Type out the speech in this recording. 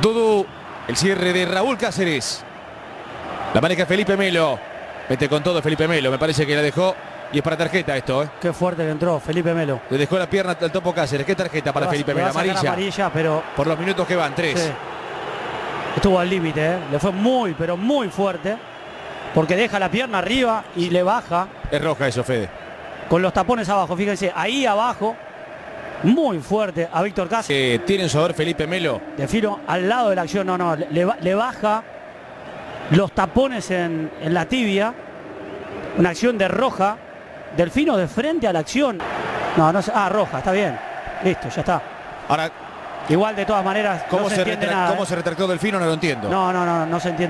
Dudu, el cierre de Raúl Cáceres. La maneja Felipe Melo. Mete con todo Felipe Melo. Me parece que la dejó. Y es para tarjeta esto, ¿eh? Qué fuerte que entró Felipe Melo. Le dejó la pierna al topo Cáceres. ¿Qué tarjeta para Felipe Melo? Amarilla. amarilla, pero Por los minutos que van, tres. sí. estuvo al límite, ¿eh? Le fue muy, pero muy fuerte. Porque deja la pierna arriba y le baja Es roja eso, Fede. con los tapones abajo. Fíjense, ahí abajo, muy fuerte a Víctor Cáceres. Eh, tiene en su haber Felipe Melo. De filo al lado de la acción, no, no, le, ba- le baja los tapones en, en la tibia. Una acción de roja. Delfino de frente a la acción. No, no. Ah, roja, está bien. Listo, ya está. Ahora, Igual de todas maneras, ¿cómo, no se, se, entiende nada. ¿cómo ¿eh? se retractó Delfino? No lo entiendo. No, no, no, no se entiende.